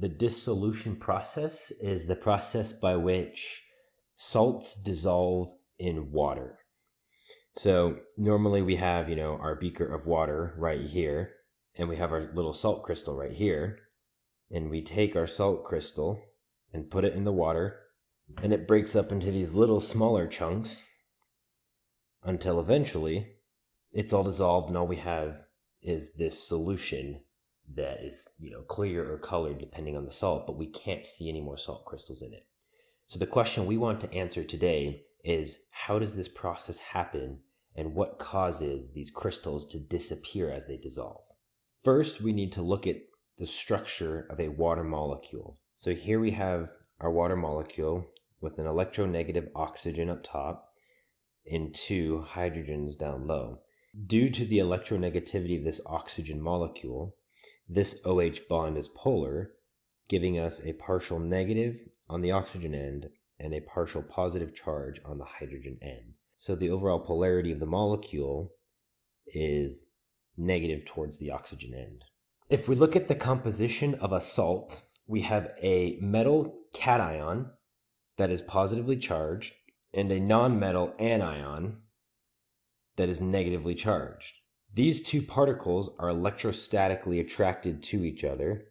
The dissolution process is the process by which salts dissolve in water. So normally we have, you know, our beaker of water right here, and we have our little salt crystal right here. And we take our salt crystal and put it in the water, and it breaks up into these little smaller chunks until eventually it's all dissolved, and all we have is this solution that is, you know, clear or colored depending on the salt, but we can't see any more salt crystals in it. So the question we want to answer today is how does this process happen and what causes these crystals to disappear as they dissolve? First, we need to look at the structure of a water molecule. So here we have our water molecule with an electronegative oxygen up top and two hydrogens down low. Due to the electronegativity of this oxygen molecule, this OH bond is polar, giving us a partial negative on the oxygen end and a partial positive charge on the hydrogen end. So the overall polarity of the molecule is negative towards the oxygen end. If we look at the composition of a salt, we have a metal cation that is positively charged and a nonmetal anion that is negatively charged. These two particles are electrostatically attracted to each other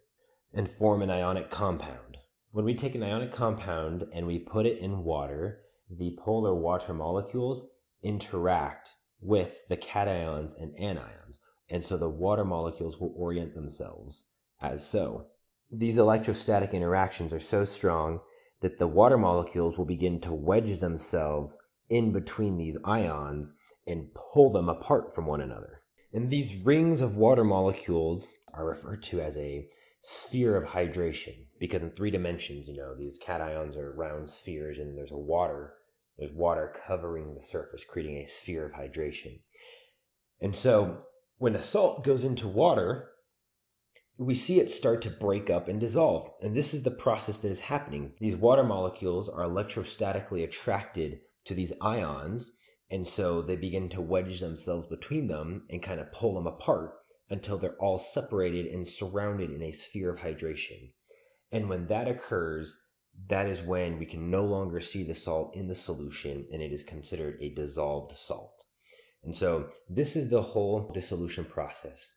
and form an ionic compound. When we take an ionic compound and we put it in water, the polar water molecules interact with the cations and anions, and so the water molecules will orient themselves as so. These electrostatic interactions are so strong that the water molecules will begin to wedge themselves in between these ions and pull them apart from one another. And these rings of water molecules are referred to as a sphere of hydration because in three dimensions, you know, these cations are round spheres and there's a water, there's water covering the surface, creating a sphere of hydration. And so when a salt goes into water, we see it start to break up and dissolve. And this is the process that is happening. These water molecules are electrostatically attracted to these ions. And so they begin to wedge themselves between them and kind of pull them apart until they're all separated and surrounded in a sphere of hydration. And when that occurs, that is when we can no longer see the salt in the solution and it is considered a dissolved salt. And so this is the whole dissolution process.